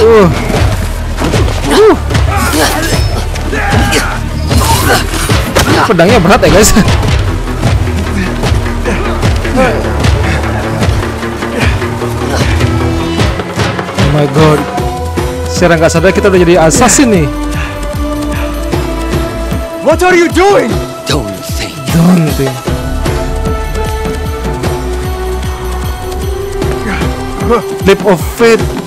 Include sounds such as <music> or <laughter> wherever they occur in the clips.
Uh. Uh. Pedangnya berat ya guys. Oh my god. Secara nggak sadar kita udah jadi assassin nih. What are you doing? Don't think. Don't think. Leap of faith.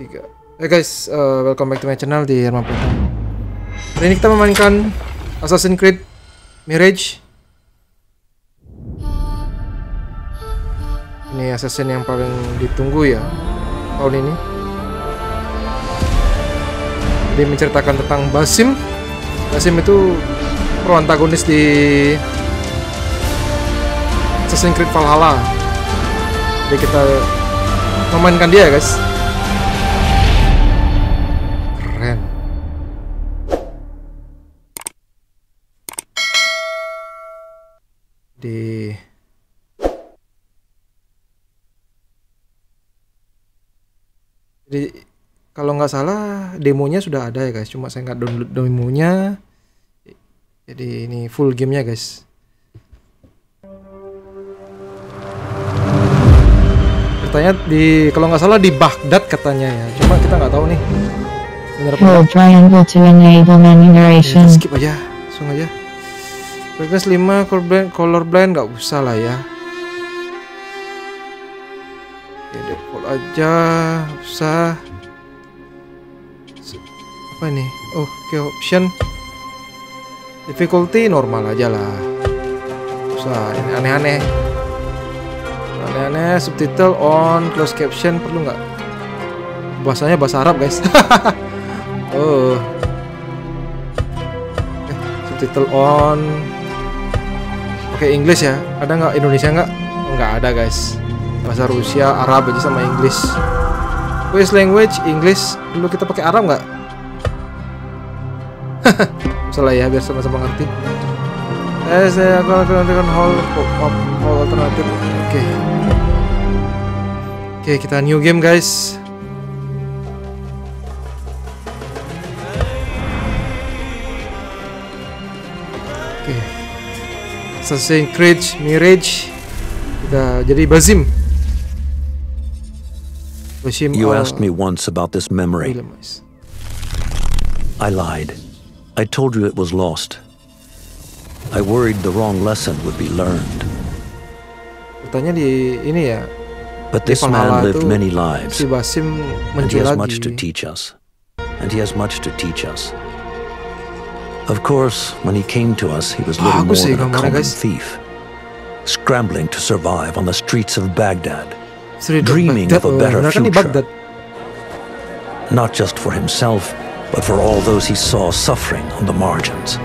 Tiga. Hey guys, uh, welcome back to my channel di Herman Peta. Hari ini kita memainkan Assassin's Creed Mirage. Ini assassin yang paling ditunggu ya tahun ini. Dia menceritakan tentang Basim. Basim itu pro antagonis di Assassin's Creed Valhalla. Jadi kita memainkan dia ya guys. Keren. Di Jadi kalau nggak salah demonya sudah ada ya guys, cuma saya nggak download demonya. Jadi ini full gamenya guys. Katanya di kalau nggak salah di Baghdad katanya ya, cuma kita nggak tahu nih. Apa? Hold triangle to enable Ya, enumeration. kita skip aja, langsung aja. Brightness 5, colorblind, colorblind nggak usah lah ya. Oke, default aja, usah. Apa ini? Oh, oke option. Difficulty normal aja lah. Usah, ini aneh-aneh. Aneh-aneh, subtitle on, closed caption perlu nggak? Bahasanya bahasa Arab guys. <laughs> oh. Eh, subtitle on pakai English ya ada nggak Indonesia nggak nggak ada guys bahasa Rusia Arab aja sama English voice language English dulu kita pakai Arab nggak salah ya biar sama-sama ngerti eh saya akan menentukan hall pop hall alternatif oke oke kita new game guys Oke. Assassin's Creed Mirage. Kita jadi Bazim. Bazim You al- asked me once about this memory. I lied. I told you it was lost. I worried the wrong lesson would be learned. Katanya di ini ya, But this man lived many lives, and he has much to teach us. And he has much to teach us. Of course, when he came to us, he was little more than a common thief, scrambling to survive on the streets of Baghdad, dreaming of a better benar kan di future. Not just for himself, but for all those he saw suffering on the margins.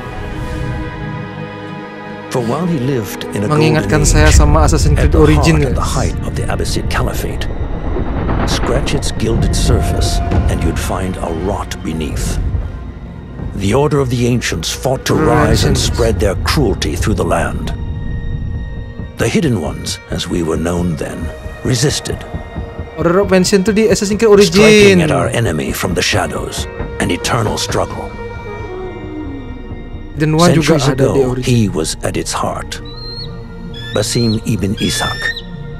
For while he lived in a golden Mengingatkan age, saya sama Assassin's at Creed the Origin heart of the height of the Abbasid Caliphate. Scratch its gilded surface, and you'd find a rot beneath. The Order of the Ancients fought to rise and spread their cruelty through the land. The Hidden Ones, as we were known then, resisted, Order of Mention tuh di Assassin's Creed striking at our enemy from the shadows, an eternal struggle. One juga Centuries di ago, he was at its heart. Basim ibn Ishaq.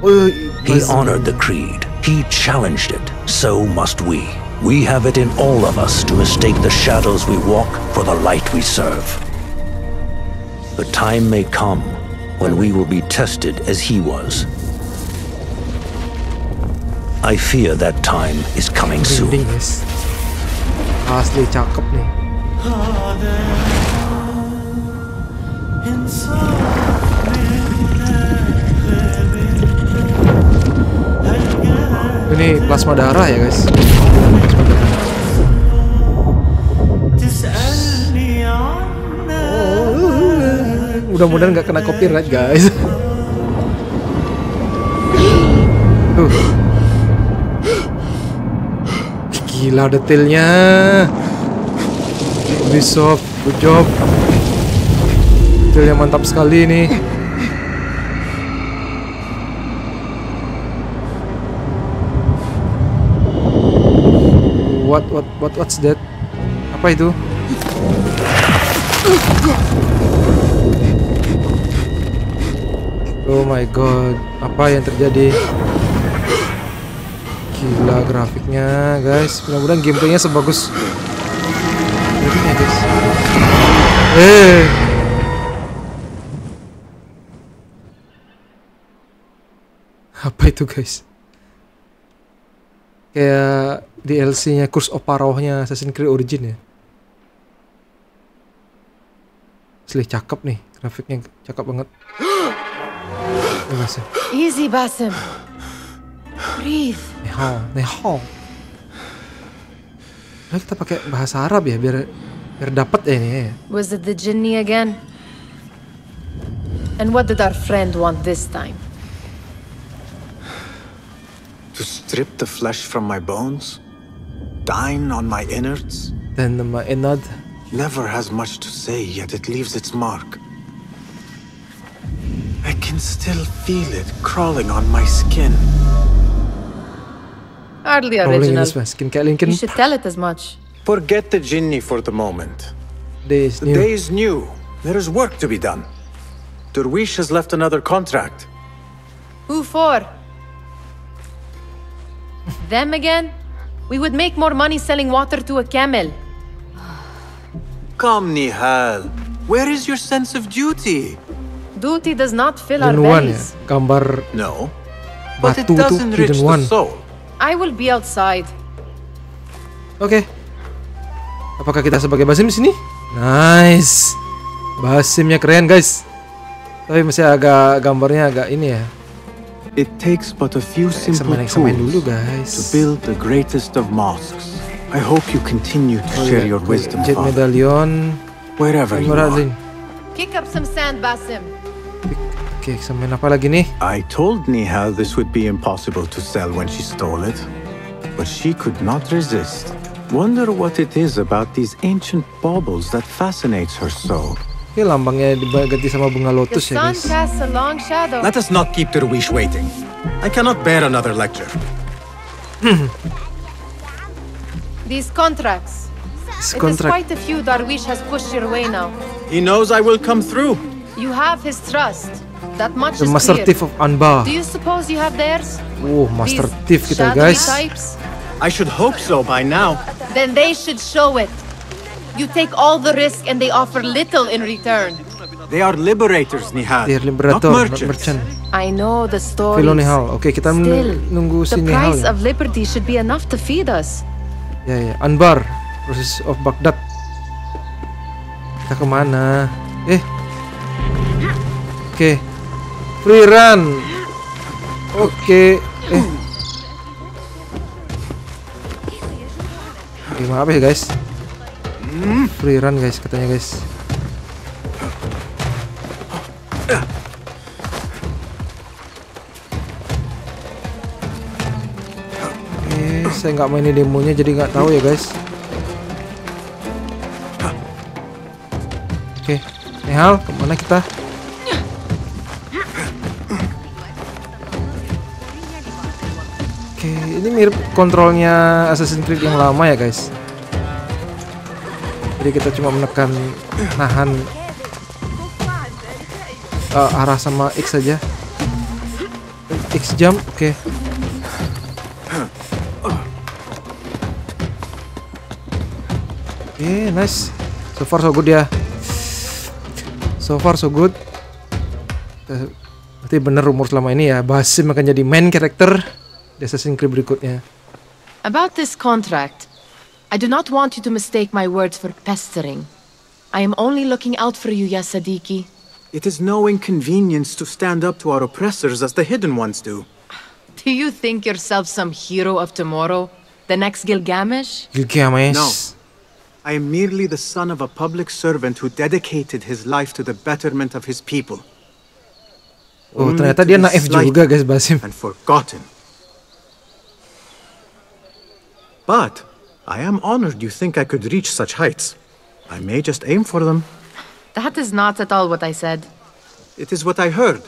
Oh, He honored the creed. He challenged it. So must we. We have it in all of us to mistake the shadows we walk for the light we serve. The time may come when we will be tested as he was. I fear that time is coming soon. Asli cakep nih. Ini plasma darah ya guys. Mudah-mudahan nggak kena copyright guys. <laughs> Tuh. Gila detailnya. Ubisoft, good job. Detailnya mantap sekali nih. What what what what's that? Apa itu? Oh my god, apa yang terjadi? Gila grafiknya, guys. Mudah-mudahan gameplaynya sebagus gamenya, guys. Eh. Apa itu, guys? Kayak DLC-nya Curse of Pharaoh-nya Assassin's Creed Origin ya. Asli cakep nih, grafiknya cakep banget. <gasps> Easy, Basim. Breathe. Nihao, Nihao. Nah, kita pakai bahasa Arab ya biar biar dapat ya ini ya. Was it the Jinni again? And what did our friend want this time? To strip the flesh from my bones? Dine on my innards? Dan nama Enad Never has much to say, yet it leaves its mark. I can still feel it crawling on my skin. Hardly rolling in original. his mask. Skin kayak You should tell it as much. Forget the Jinni for the moment. Days The new. day is new. There is work to be done. Derwish has left another contract. Who for? Them again? We would make more money selling water to a camel. Come, Nihal. Where is your sense of duty? Duty does not fill our ya. bellies. Gambar No. But it Batu tuh doesn't reach the One. soul. I will be outside. Oke. Apakah kita sebagai Basim di sini? Nice. Basimnya keren, guys. Tapi masih agak gambarnya agak ini ya. It takes but a few simple Eksamen-eksamen dulu, tools guys. to build the greatest of mosques. I hope you continue to Oh, share your wisdom, Jet Father, medallion. wherever you are. Kick up some sand, Basim. Oke, eksamen apa lagi nih? Eh? I told Nihal this would be impossible to sell when she stole it, but she could not resist. Wonder what it is about these ancient baubles that fascinates her so. Oke, lambangnya diganti sama bunga The lotus ya, eh, sun guys. casts a long shadow. Let us not keep Derwish waiting. I cannot bear another lecture. <clears throat> These contracts. This It is contract. quite a few Darwish has pushed your way now. He knows I will come through. You have his trust. That much The is Master clear. Thief of Anbar. Do you suppose you have theirs? Oh, Master These Thief kita, guys. types? I should hope so by now. Then they should show it. You take all the risk and they offer little in return. They are liberators, Nihal. Dear Liberator, not not merchants. merchant. I know the story. Philo Nihal. Oke, kita Still, nunggu si the Nihal. price of liberty should be enough to feed us. Ya, ya. Anbar. Process of Baghdad. Kita kemana? Eh. Oke. Free run. Oke. Eh. Oke, maaf ya guys. Free run guys katanya guys. Oke, saya nggak mainin demonya jadi nggak tahu ya guys. Oke, Nehal, ke mana kita? Ini mirip kontrolnya Assassin's Creed yang lama ya guys. Jadi kita cuma menekan nahan eh, arah sama X saja. X jump, oke. Oke, nice. So far so good ya. So far so good. Eh, Berarti bener rumor selama ini ya Basim akan jadi main character di Assassin's Creed berikutnya. About this contract, I do not want you to mistake my words for pestering. I am only looking out for you, Yasadiki. It is no inconvenience to stand up to our oppressors as the hidden ones do. Do you think yourself some hero of tomorrow? The next Gilgamesh? Gilgamesh. No. I am merely the son of a public servant who dedicated his life to the betterment of his people. Oh, ternyata dia be naif juga guys Basim. And forgotten. But I am honored you think I could reach such heights. I may just aim for them. That is not at all what I said. It is what I heard.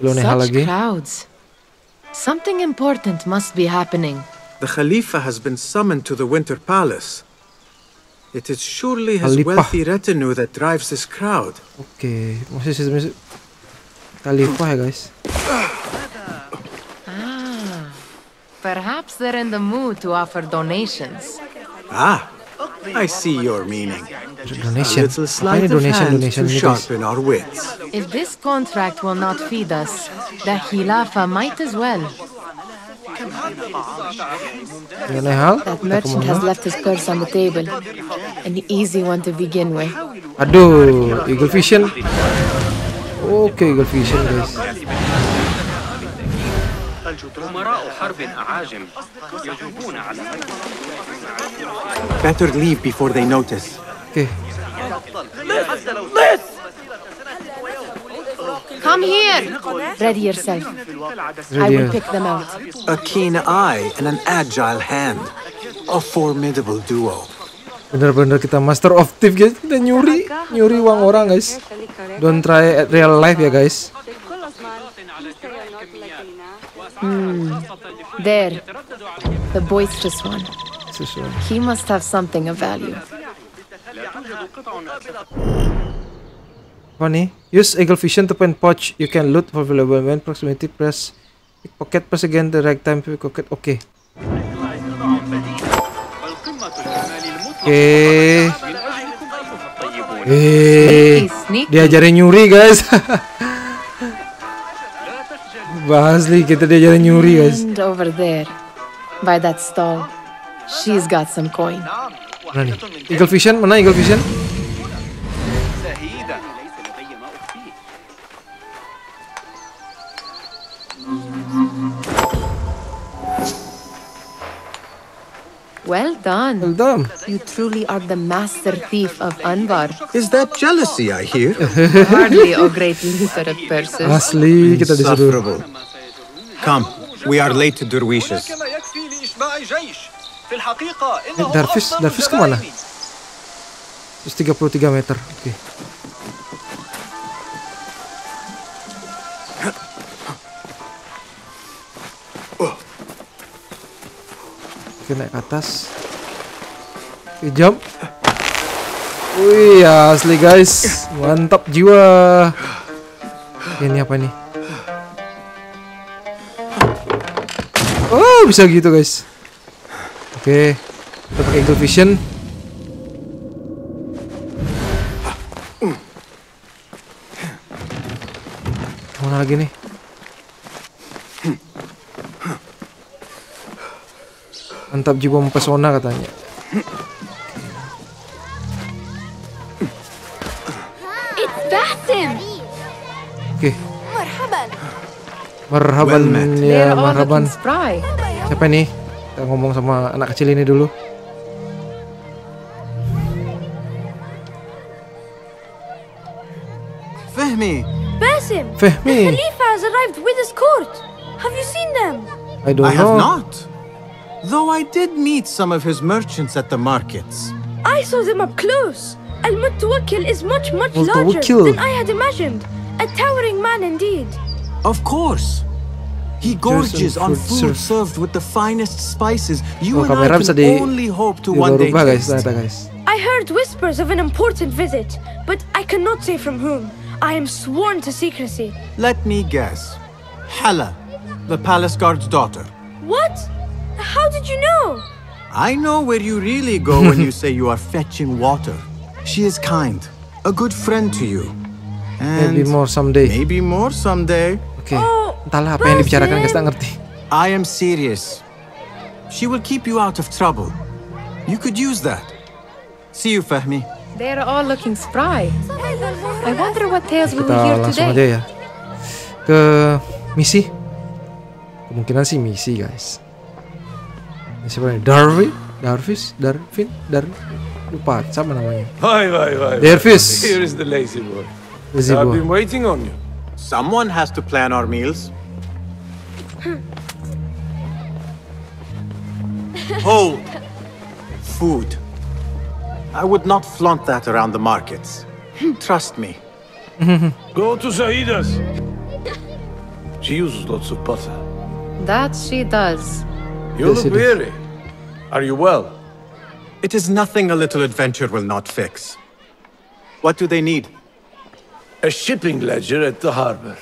Belum nih hal Such crowds. Something important must be happening. The Khalifa has been summoned to the Winter Palace. It is surely his Khalifah. wealthy retinue that drives this crowd. Oke, masih sistem Khalifah ya guys. Perhaps they're in the mood to offer donations. Ah, I see your meaning. Donation. A little Apa sleight ini of donation hand donation to sharpen our wits. If this contract will not feed us, the Khalifa might as well. Yang lain hal? That merchant has left his purse on the table. An easy one to begin with. Aduh, Eagle Vision. Oke, Eagle Vision guys. أمراء حرب أعاجم يجوبون على Better leave before they notice. Oke, Come here! Ready yourself. I ready will ya. pick them out. A keen eye and an agile hand. A formidable duo. Bener-bener kita master of thief guys. Kita nyuri, nyuri uang orang guys. Don't try at real life ya guys. Hmm. There, the boisterous one. He must have something of value. Apa nih? Use eagle vision to find pouch you can loot for available man proximity press pocket. press again the right time pocket. Oke. Okay. Oke. Okay. Eh, eh diajarin nyuri guys. Basli kita diajarin nyuri guys. And over there, by that stall, she's got some coin. Mana nih? Eagle Vision? Mana Eagle Vision? Well done. Well done. You truly are the master thief of Anbar. Is that jealousy I hear? <laughs> Hardly, O great leader of Persis. Asli, kita Insufferable. Come, we are late to Durwishes. Darfis, Darfis kemana? It's 33 meters. Okay. Oh. Oke naik ke atas. Oke jump. Wih asli guys, mantap jiwa. Oke, ini apa nih? Oh bisa gitu guys. Oke, kita pakai Eagle Vision. Mana lagi nih? Mantap jiwa mempesona katanya. Oke, Marhaban! marhaban Well ya, marhaban. spry. Siapa nih? Kita ngomong sama anak kecil ini dulu. Fehmi! Basim! Fehmi. Khalifa has arrived with his court! Have you seen them? I don't I have know. not. Though I did meet some of his merchants at the markets. I saw them up close. Al Mutawakkil is much, much larger than I had imagined. A towering man indeed. Of course. He gorges on food food served. served with the finest spices you Oh, and I kamera bisa can di only hope to one day dirubah guys taste. ternyata guys. I heard whispers of an important visit, but I cannot say from whom. I am sworn to secrecy. Let me guess. Hala, the palace guard's daughter. What? How did you know? I know where you really go <laughs> when you say you are fetching water. She is kind, a good friend to you. And Maybe more someday. maybe more someday. Oke. Oh, Entahlah apa yang dibicarakan guys tak ngerti. I am serious. She will keep you out of trouble. You could use that. See you, Fahmi. They're all looking spry. I wonder what tales we will Kita hear langsung aja today. ya ke misi. Kemungkinan sih misi guys. Ini siapa nih? Darwin? Darvis? Darvin? Dar lupa sama namanya. Hi, hi, hi. Darvis. Here is the lazy boy. Lazy I've been waiting on you. Someone has to plan our meals. Hold! Food. I would not flaunt that around the markets. Trust me. Go to Zaida's. She uses lots of butter. That she does. You Yes, look weary. Are you well? It is nothing a little adventure will not fix. What do they need? A shipping ledger at the harbor.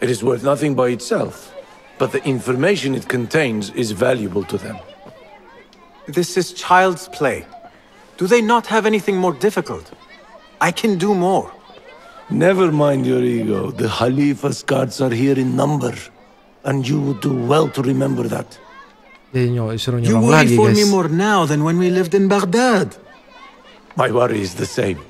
It is worth nothing by itself, but the information it contains is valuable to them. This is child's play. Do they not have anything more difficult? I can do more. Never mind your ego. The Khalifa's guards are here in number, and you would do well to remember that. Dia nyo, disuruh You nyolong worry for me more now than when we lived in Baghdad. My worry is the same.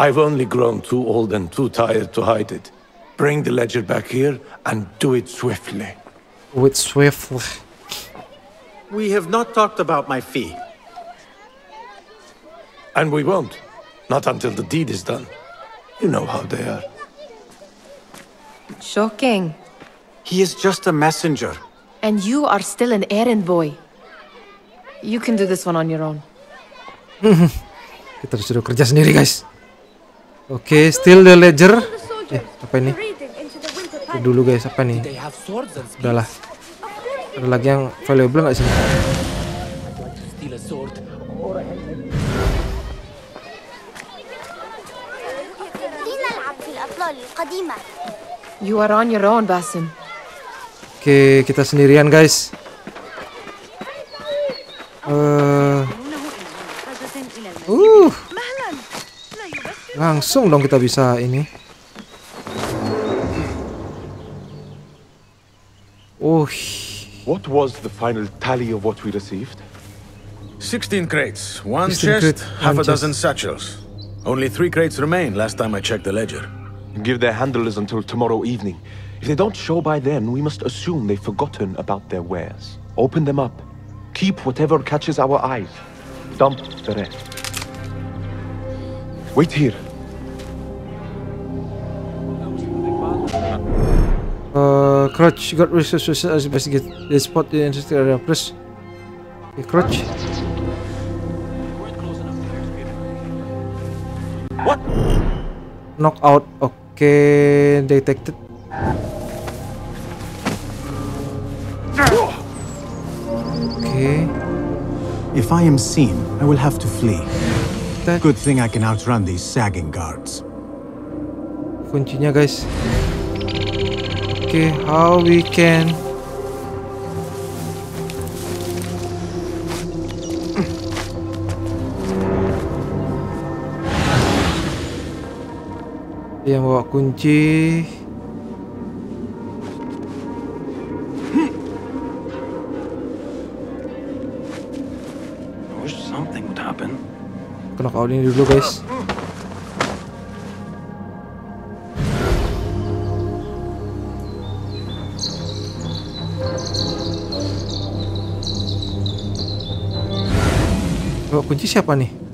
I've only grown too old and too tired to hide it. Bring the ledger back here and do it swiftly. With Swift. We have not talked about my fee. And we won't. Not until the deed is done. You know how they are. Shocking. He is just a messenger. And you are still an errand boy. You can do this one on your own. Mhm. Kita disuruh kerja sendiri, guys. Oke, okay, still the ledger. Eh, apa ini? Lihat dulu guys, apa ini? Udahlah. Ada lagi yang valuable nggak sih? You are on your own, Basim. Oke, kita sendirian guys. Eh, uh, langsung dong kita bisa ini. Oh, What was the final tally of what we received? 16 crates, one 16 chest, crate, half one a dozen satchels. Only three crates remain last time I checked the ledger. Give their handlers until tomorrow evening. If they don't show by then, we must assume they've forgotten about their wares. Open them up. Keep whatever catches our eyes. Dump the rest. Wait here. uh, crouch got resources as investigate the spot the interesting area. Press. Okay, crouch. What? Knock out. Okay, detected. Okay. If I am seen, I will have to flee. That- Good thing I can outrun these sagging guards. kuncinya guys okay how we can yang bawa kunci Kau ini dulu guys Bawa kunci siapa nih?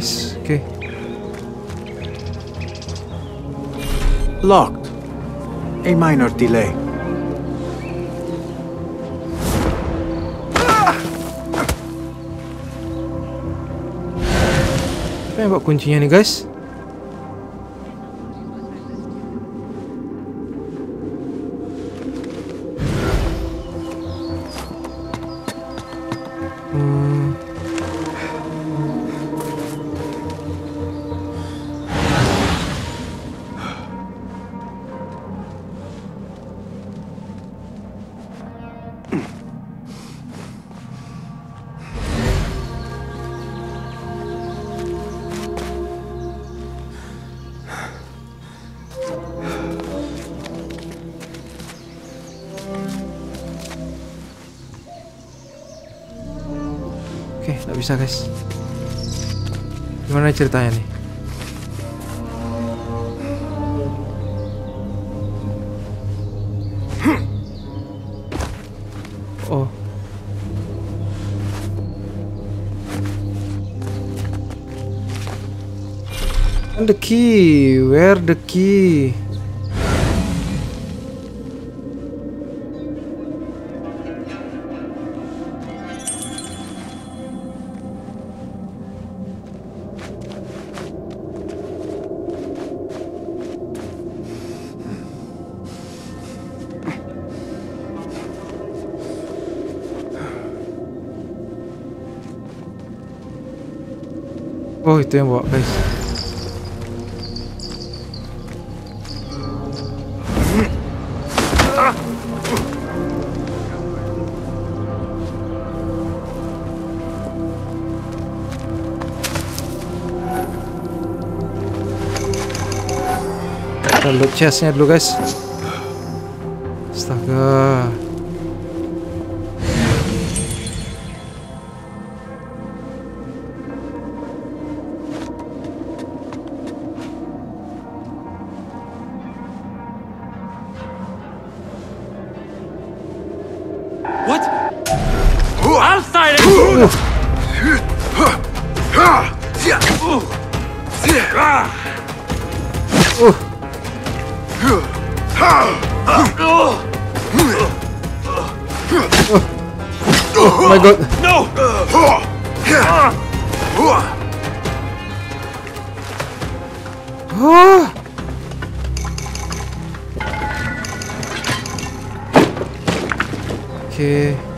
Bone dice. Oke. Locked. A minor delay. Siapa yang bawa kuncinya nih guys? Bisa guys. Gimana ceritanya nih? <clears throat> Oh. The key, where the key? Oh itu yang bawa guys. Kita loot chestnya dulu guys. Astaga. Oke.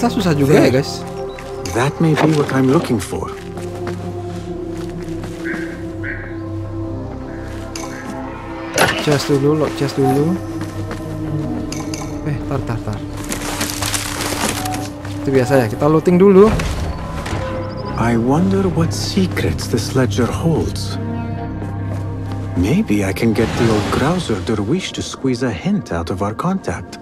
Ternyata susah juga ya guys. That may be what I'm looking for. Chest dulu, lock chest dulu. Eh, tar tar tar. Itu biasa ya, kita looting dulu. I wonder what secrets this ledger holds. Maybe I can get the old Grouser Derwish to squeeze a hint out of our contact.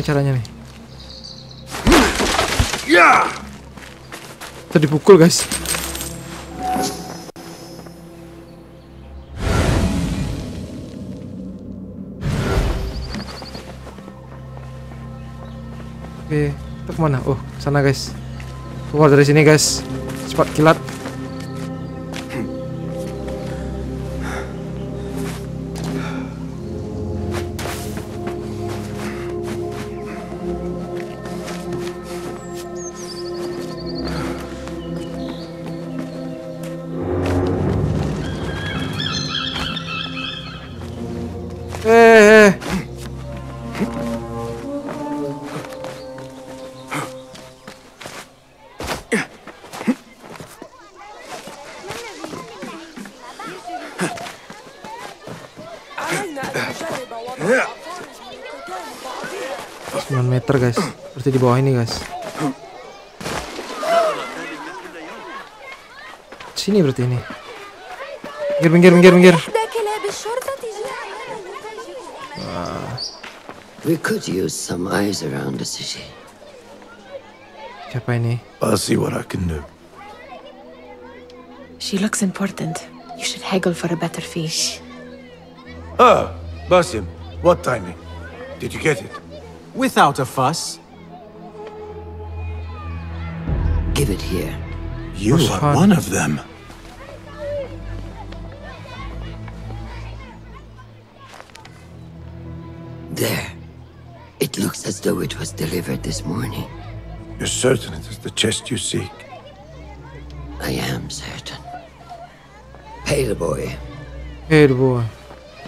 Gimana caranya nih? Yeah! Tadi pukul guys. Oke, itu ke mana? Oh, sana guys. Keluar dari sini guys. Cepat kilat. Meter guys. Berarti di bawah ini guys. Sini berarti ini. Minggir, minggir, minggir, minggir. We could use some eyes around the city. Siapa ini? I'll see what I can do. She looks important. You should haggle for a better fee. Ah, Basim, what timing? Did you get it? Without a fuss. Give it here. You are one of them. There. It looks as though it was delivered this morning. You're certain it is the chest you seek? I am certain. Pale boy. Hey the boy.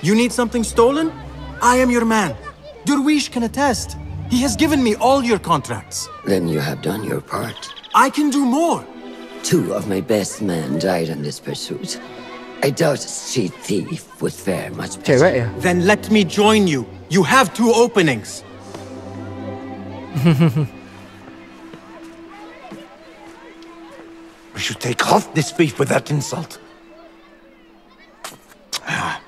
You need something stolen? I am your man. Durwish can attest. He has given me all your contracts. Then you have done your part. I can do more. Two of my best men died in this pursuit. I doubt a street thief would fare much better. Cewek ya? Then let me join you. You have two openings. <laughs> We should take off this thief with that insult. Ah.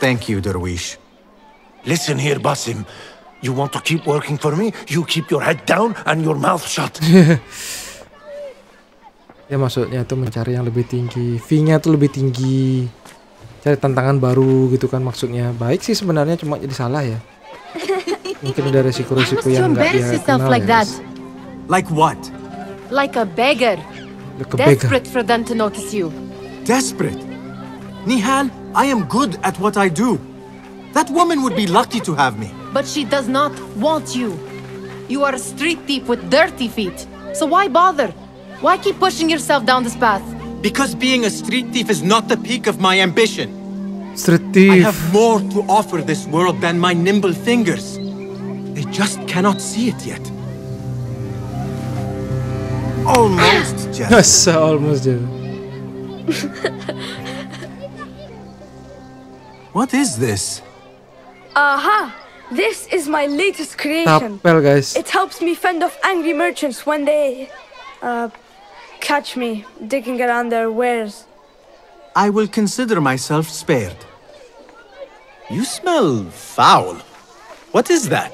Thank you, Durwish. Listen here, Basim. You want to keep working for me? You keep your head down and your mouth shut. <laughs> ya maksudnya tuh mencari yang lebih tinggi fee-nya tuh lebih tinggi cari tantangan baru gitu kan maksudnya baik sih sebenarnya cuma jadi salah ya <laughs> mungkin ada resiko-resiko yang nggak embarrass dia yourself kenal like ya, that. Like what? Like a beggar. Like a beggar. Desperate for them to notice you. Desperate? Nihal, I am good at what I do. That woman would be lucky to have me. But she does not want you. You are a street thief with dirty feet. So why bother? Why keep pushing yourself down this path? Because being a street thief is not the peak of my ambition. Street thief. I have more to offer this world than my nimble fingers. They just cannot see it yet. Almost, <laughs> Jeff. Masa almost ya. <laughs> What is this? Aha! This is my latest creation. Tapel guys. It helps me fend off angry merchants when they, uh, catch me digging around their wares. I will consider myself spared. You smell foul. What is that?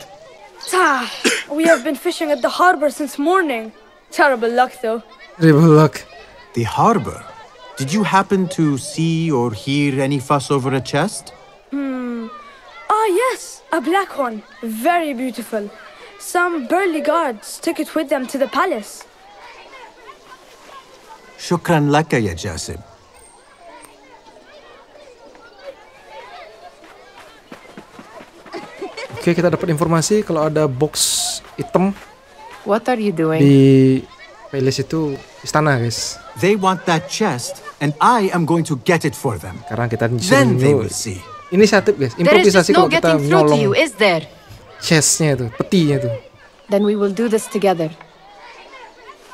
Ah, <coughs> we have been fishing at the harbor since morning. Terrible luck, though. Terrible luck. The harbor. Did you happen to see or hear any fuss over a chest? Hmm. Ah, yes, a black one. Very beautiful. Some burly guards took it with them to the palace. Shukran laka ya Jasib. Oke kita dapat informasi kalau ada box item What are you doing? di palace itu istana guys. They want that chest, and I am going to get it for them. Sekarang kita Then they will see. Inisiatif guys, improvisasi no kalau kita to you, nyolong is there? chestnya itu, petinya itu. Then we will do this together.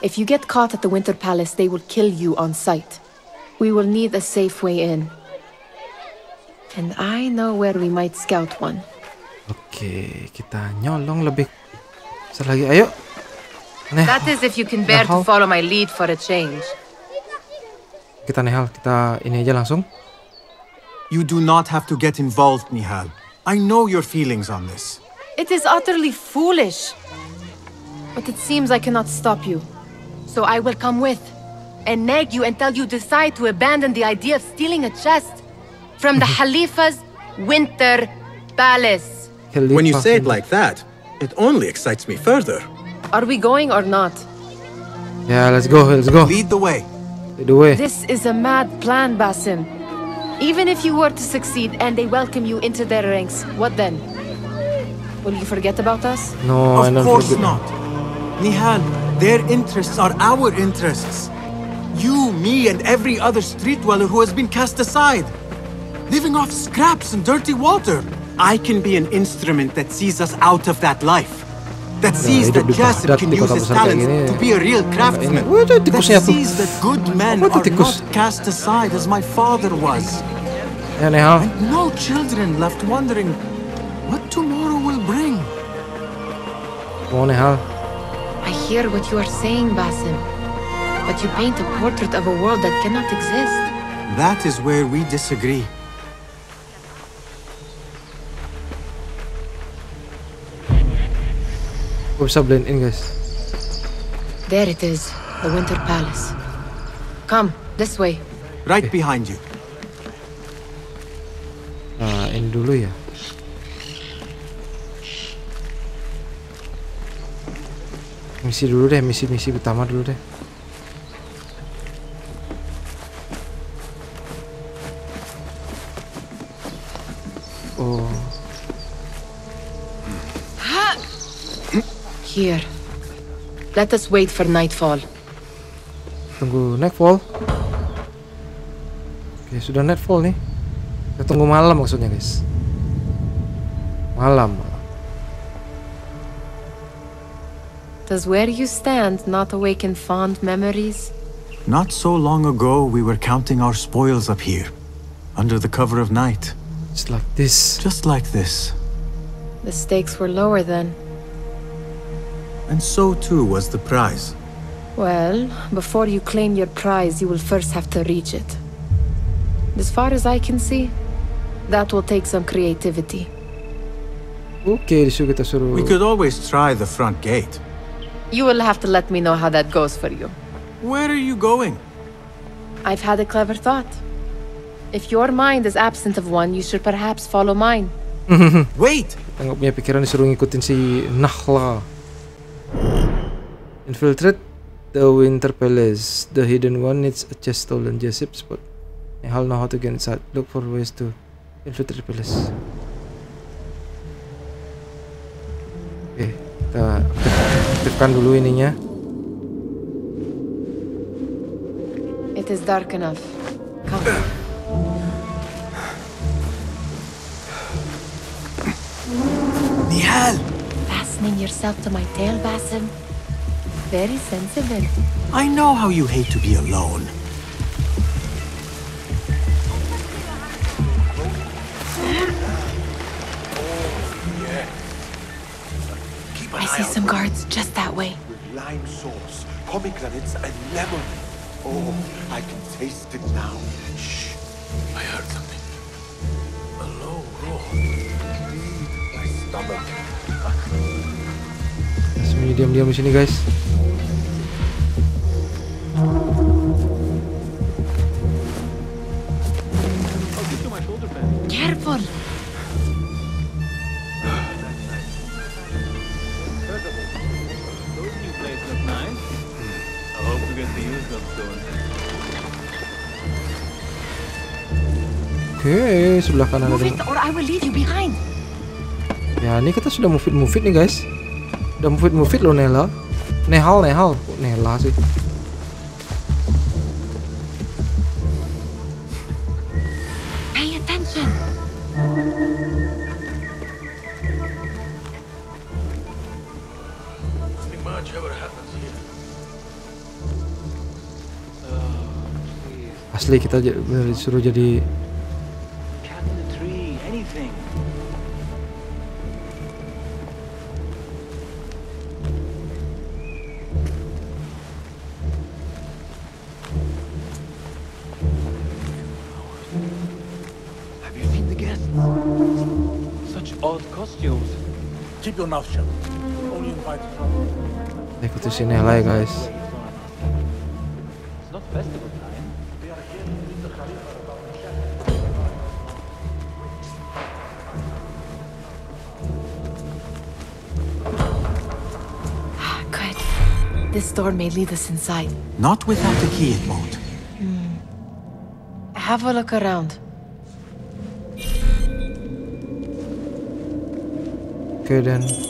If you get caught at the Winter Palace, they will kill you on sight. We will need a safe way in. And I know where we might scout one. Oke, kita nyolong lebih. Besar lagi, ayo. Neh, That is if you can bear to Nehal. follow my lead for a change. kita Nehal, kita ini aja langsung. You do not have to get involved, Nihal. I know your feelings on this. It is utterly foolish. But it seems I cannot stop you. So I will come with and nag you until you decide to abandon the idea of stealing a chest from the <laughs> Khalifa's winter palace. When you say it like that, it only excites me further. Are we going or not? Yeah, let's go, let's go. Lead the way. Lead the way. This is a mad plan, Basim. Even if you were to succeed and they welcome you into their ranks, what then? Will you forget about us? No, I of don't course forget. not. Nihal, their interests are our interests. You, me, and every other street dweller who has been cast aside. Living off scraps and dirty water. I can be an instrument that sees us out of that life. That sees that di Jasip can use his talents to be a real craftsman. ini. Wah, That sees that good men are not cast aside as my father was. Ya, Nehal. No children left wondering what tomorrow will bring. Mau Nehal. I hear what you are saying, Basim. But you paint a portrait of a world that cannot exist. That is where we disagree. Gue bisa blend in guys. There it is, the Winter Palace. Come, this way. Right okay. behind you. Nah, ini dulu ya. Misi dulu deh, misi-misi pertama dulu deh. Here. Let us wait for nightfall. tunggu nightfall. Oke, sudah nightfall nih. Kita tunggu malam maksudnya, guys. Malam. Does where you stand not awaken fond memories? Not so long ago, we were counting our spoils up here, under the cover of night. Just like this. Just like this. The stakes were lower then. And so too was the prize. Well, before you claim your prize, you will first have to reach it. As far as I can see, that will take some creativity. Oke, disuruh kita suruh. We could always try the front gate. You will have to let me know how that goes for you. Where are you going? I've had a clever thought. If your mind is absent of one, you should perhaps follow mine. <laughs> Wait! Uh, kita nggak punya pikiran disuruh ngikutin si Nahla. Infiltrate the Winter Palace. The hidden one needs a chest stolen Jessup spot. Nehal know how to get inside. Look for ways to infiltrate the palace. Oke, kita aktifkan dulu ininya. It is dark enough. Come. Nihal! Fastening yourself to my tail, Basim. Very sensible. I know how you hate to be alone. I see some guards just that way. with lime sauce, pomegranates, and lemon. Oh, I can taste it now. Shh. I heard something. A low roar. Indeed, my stomach. Sembunyi diam-diam di sini, guys. Careful. Those new plates look nice. I hope we get to use them soon. Oke, sebelah kanan Move ada. it or I will leave you behind. Ya, ini kita sudah move it move it nih, guys. Udah move it move it loh, Nela. Nehal, Nehal. Kok Nela sih? Pay attention. Nothing much ever happens here. Asli kita j- bener disuruh jadi Keep your mouth shut. Only invite trouble. ikuti si Nela ya, guys. It's not festival time. Ah, good. This door may lead us inside. Not without the key, it won't. Hmm. Have a look around. Oke, dan Oke,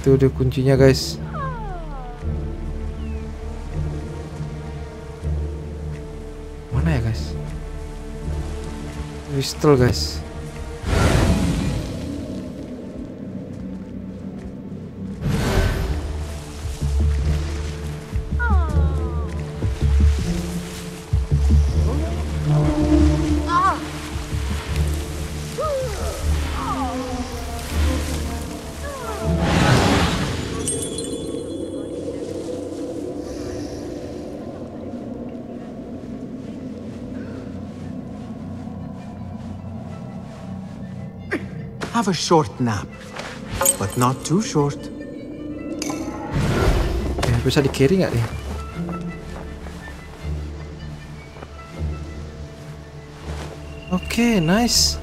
itu udah kuncinya, guys. Mana ya, guys? Pistol, guys. A short nap. But not too short. Eh, bisa di carry nggak nih? Oke, nice.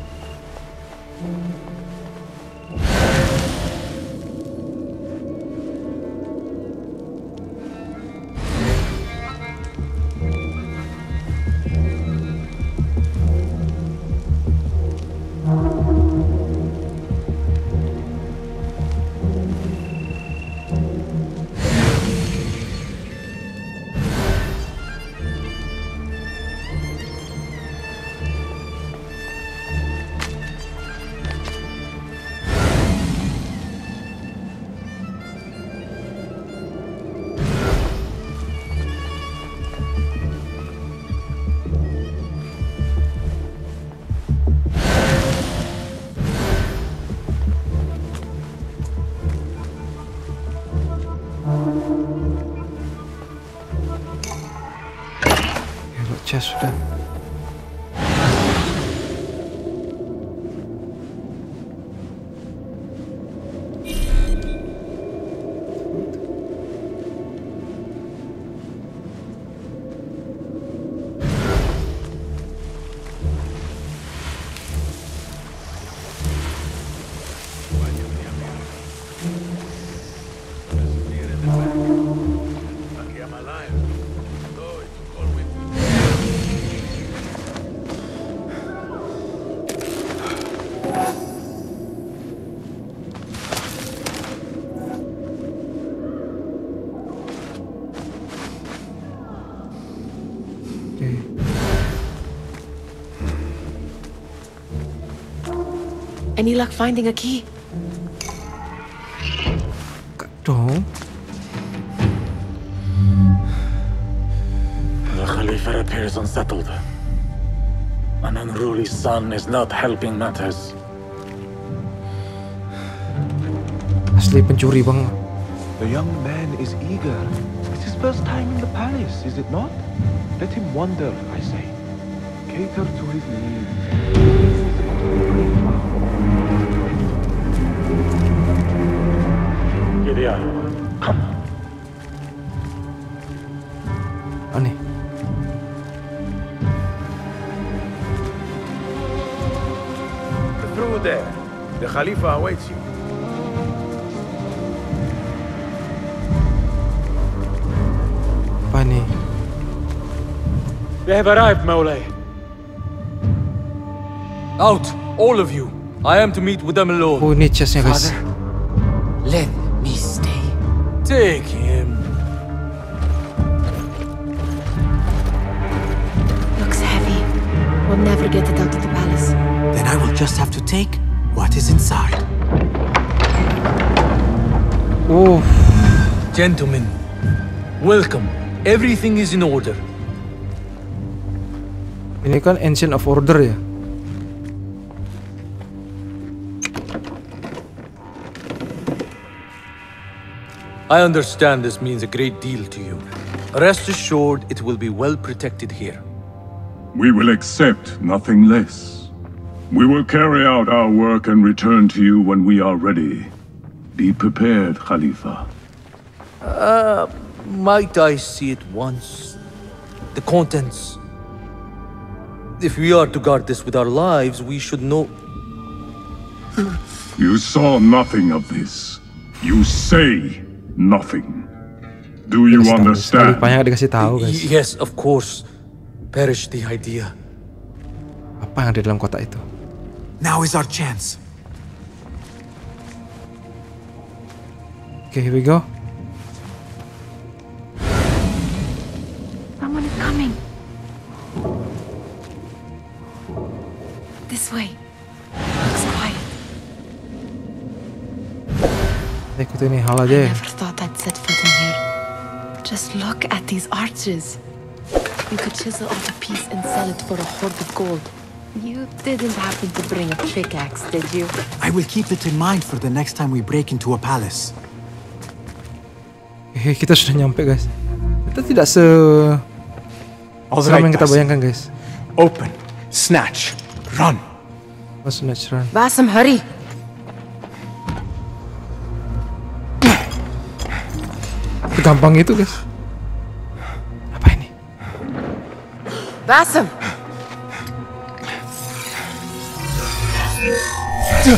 Any luck finding a key? Dong. The Khalifa appears unsettled. An unruly son is not helping matters. Asli pencuri bang. The young man is eager. It's his first time in the palace, is it not? Let him wander, I say. Cater to his needs. Khalifa awaits you. Apa nih? They have arrived, Maulay. Out, all of you. I am to meet with them alone. Ini chestnya guys. let me stay. Take is inside. Oh. Gentlemen, welcome. Everything is in order. Ini kan Ancient of Order ya. I understand this means a great deal to you. Rest assured, it will be well protected here. We will accept nothing less. We will carry out our work and return to you when we are ready. Be prepared, Khalifa. Uh, might I see it once? The contents. If we are to guard this with our lives, we should know. You saw nothing of this. You say nothing. Do you understand? Khalifahnya nggak dikasih tahu guys. Yes, of course. Perish the idea. Apa yang ada dalam kotak itu? Now is our chance. Okay, here we go. Someone is coming. This way. Looks quiet. Kita ikutin nih hal aja ya. Never thought I'd set foot in here. Just look at these arches. You could chisel out a piece and sell it for a hoard of gold. You didn't happen to bring a pickaxe, did you? I will keep it in mind for the next time we break into a palace. Hehe, kita sudah nyampe guys. Kita tidak se seram yang kita bayangkan guys. Open, snatch, run. Oh, snatch, run. Basem, hurry. Gampang itu guys. Apa ini? Basem. Dua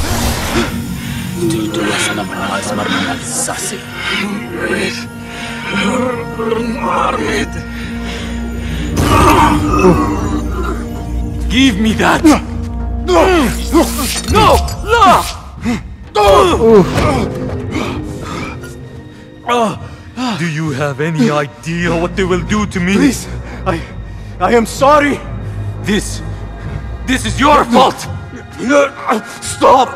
sana mahal marmit sasi. Marmit. Give me that! No! No! No! Do you have any idea what they will do to me? Please, I, I am sorry. This, this is your fault. Stop!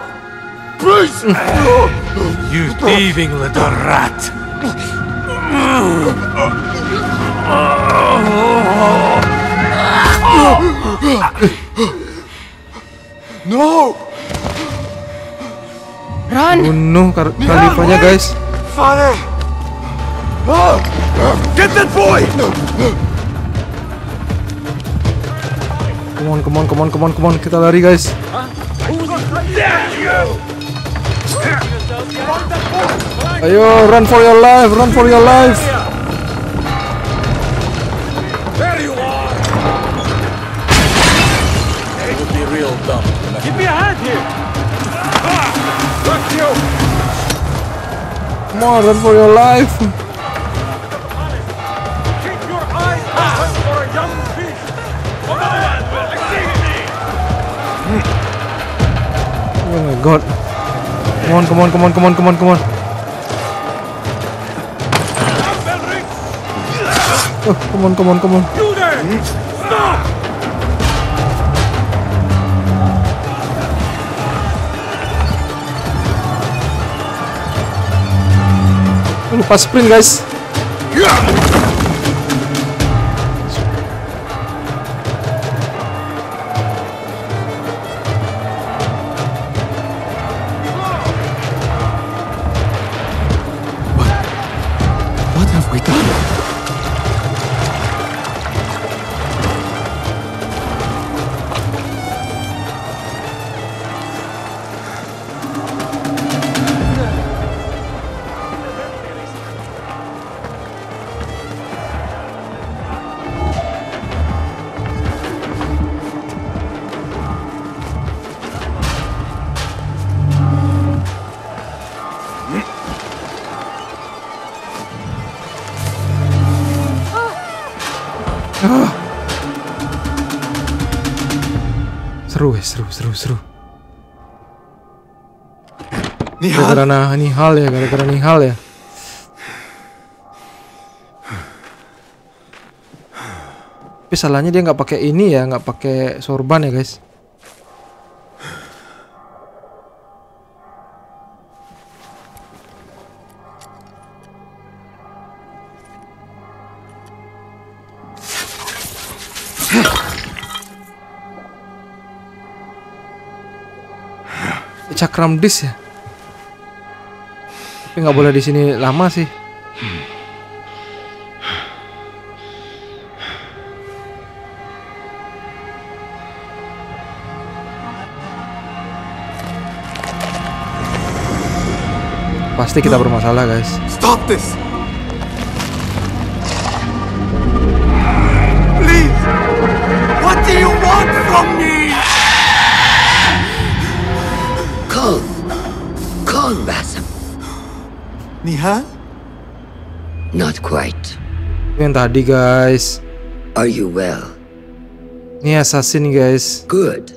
Please! You thieving little rat. No! Run! Bunuh Khalifahnya guys. Father! Oh! Get that boy! Come on, come on, come on, come on, come on. Kita lari guys. Ayo, run for your life, run for your life. There you are! It would be real dumb. Give me a hand here! Ah, fuck you! Come on, run for your life. God. Come on, come on, come on, come on, come on, come on. Oh, come on, come on, come on. Lupa sprint guys. Gara-gara nah, nihal ya, gara-gara nihal ya. Tapi salahnya dia nggak pakai ini ya, nggak pakai sorban ya guys. Cakram dis ya. Tapi nggak boleh di sini lama sih. Pasti kita bermasalah guys. Stop this! Nihal? Not quite. Yang tadi guys. Are you well? Ini assassin guys. Good.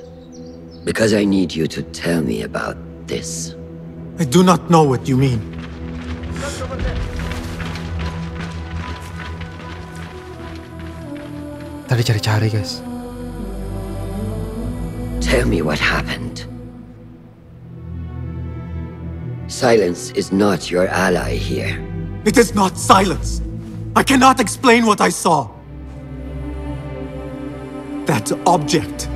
Because I need you to tell me about this. I do not know what you mean. Tadi cari-cari guys. Tell me what happened. Silence is not your ally here. It is not silence. I cannot explain what I saw. That object.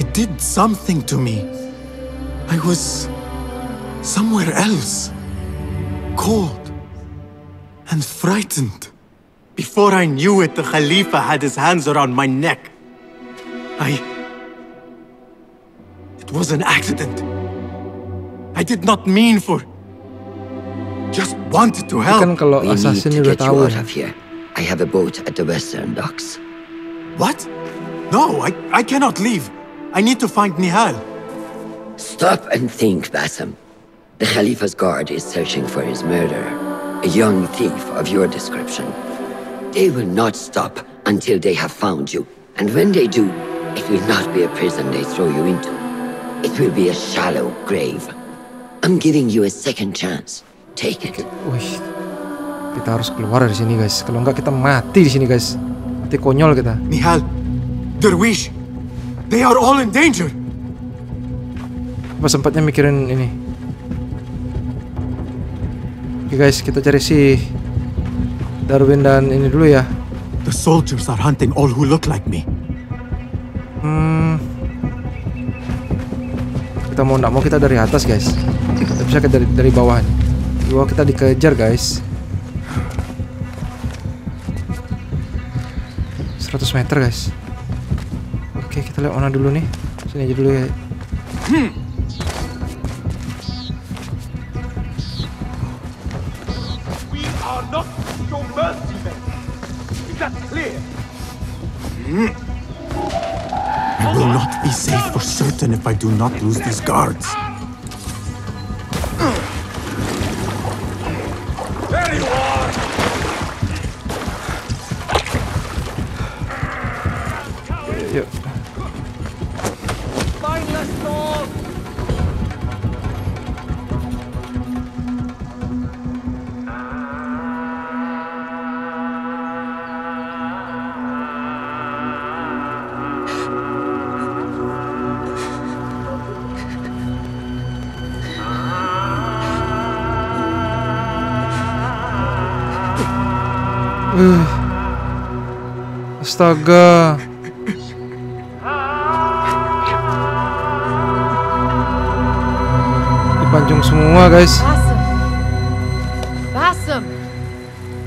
It did something to me. I was somewhere else. Cold and frightened. Before I knew it, the Khalifa had his hands around my neck. I. It was an accident. I did not mean for. just wanted to help. kan kalau We need assassin to udah get you tahu. out of here. I have a boat at the western docks. What? No, I, I cannot leave. I need to find Nehal. Stop and think, Basim. The Khalifa's guard is searching for his murderer, a young thief of your description. They will not stop until they have found you, and when they do, it will not be a prison they throw you into. It will be a shallow grave. I'm giving you a second chance. Take it. Wih, kita harus keluar dari sini guys. Kalau enggak kita mati di sini guys. Mati konyol kita. Nihal, Derwish, they are all in danger. Apa sempatnya mikirin ini? Oke guys, kita cari si Darwin dan ini dulu ya. The soldiers are hunting all who look like me. Hmm. Kita mau nggak mau kita dari atas guys. Kita bisa ke dari dari bawah. nih. Di bawah kita dikejar guys. 100 meter guys. Oke kita lihat mana dulu nih. Sini aja dulu ya. We I will not be safe for certain if I do not lose these guards. Astaga. Dipancung semua, guys. Basim. Basim.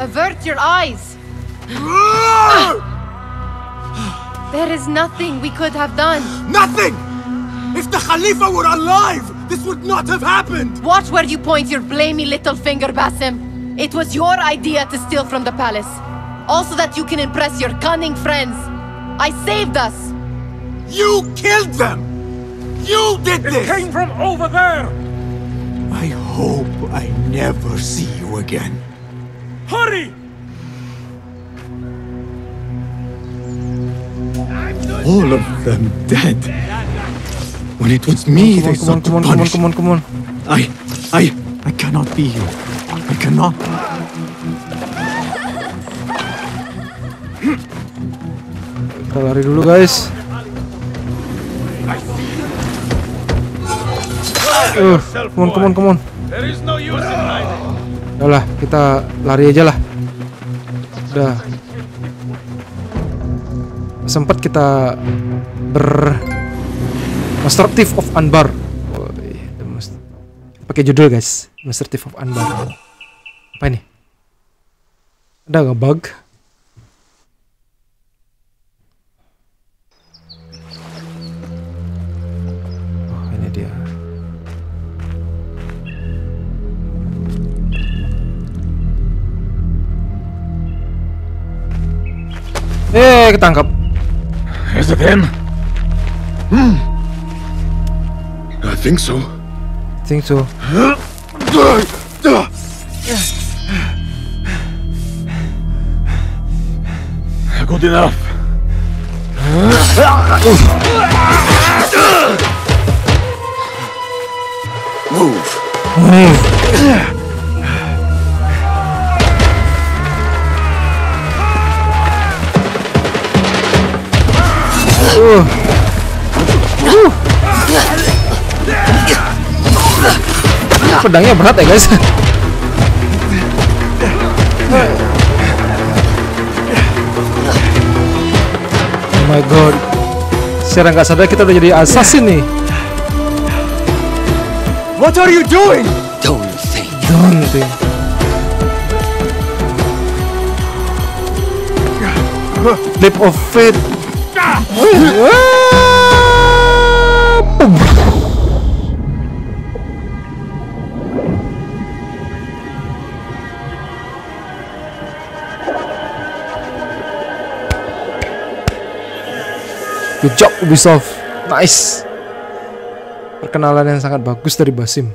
Avert your eyes. <gasps> there is nothing we could have done. Nothing! If the Khalifa were alive, this would not have happened! Watch where you point your blamey little finger, Basim. It was your idea to steal from the palace. Also that you can impress your cunning friends. I saved us. You killed them! You did this! It came from over there! I hope I never see you again. Hurry! All of them dead. When it was me Come on, they come on, sought to come on, come on, come on, come on. I, I, I cannot be here. I cannot. Kita lari dulu, guys. Uh, come on, come on, come on. Udah kita lari aja lah. Udah. Sempat kita ber Master Thief of Anbar. Pakai judul guys, Master Thief of Anbar. Apa ini? Ada nggak bug? Ketangkap. Is it him? Hmm. I think so. Think so. Good enough. Move. Pedangnya berat ya guys. oh my god. Secara nggak sadar kita udah jadi assassin nih. What are you doing? Don't think. Don't think. Leap of faith. Good job Ubisoft. Nice. Perkenalan yang sangat bagus dari Basim.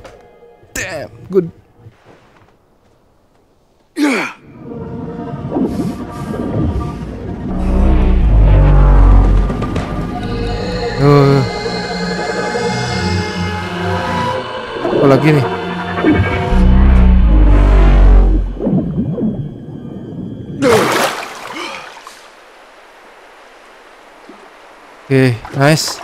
Nice.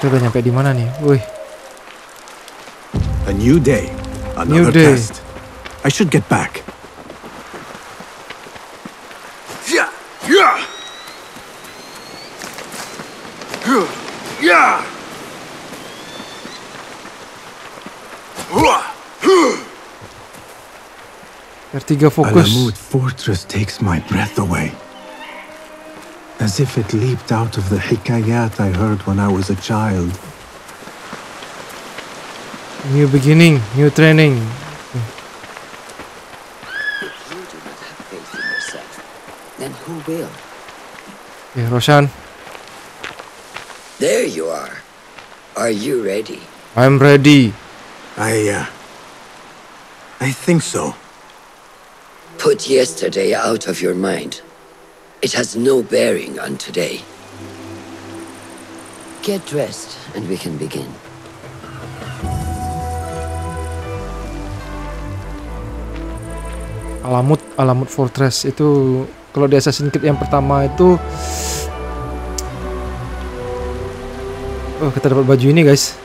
Kita udah nyampe di mana nih? Wih, A new day. New Another day. test. I should get back. R3 fokus. Alamut Fortress takes my breath away. As if it leaped out of the hikayat I heard when I was a child. New beginning, new training. have Faith in yourself. Then who will? Oke, Roshan, There you are. Are you ready? I'm ready. I, uh. I think so. Put yesterday out of your mind. It has no bearing on today. Get dressed and we can begin. Alamut, Alamut Fortress itu kalau di Assassin's Creed yang pertama itu Oh, kita dapat baju ini, guys.